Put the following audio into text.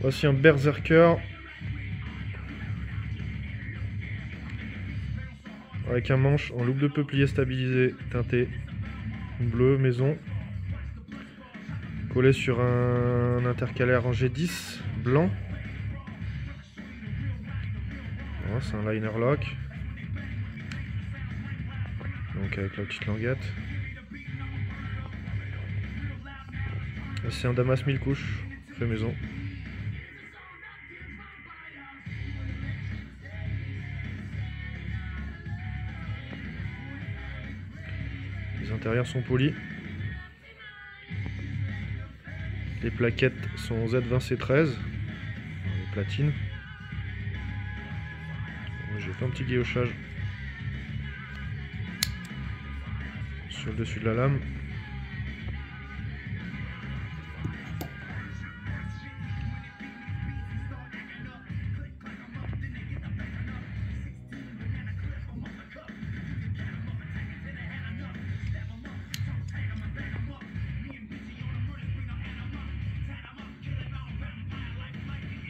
Voici un Berserker. Avec un manche en loupe de peuplier stabilisé, teinté bleu, maison. Collé sur un intercalaire en G10, blanc. c'est un liner lock. Donc avec la petite languette. C'est un Damas 1000 couches, fait maison. Les intérieurs sont polis. Les plaquettes sont Z20C13, les platines. J'ai fait un petit guillochage sur le dessus de la lame.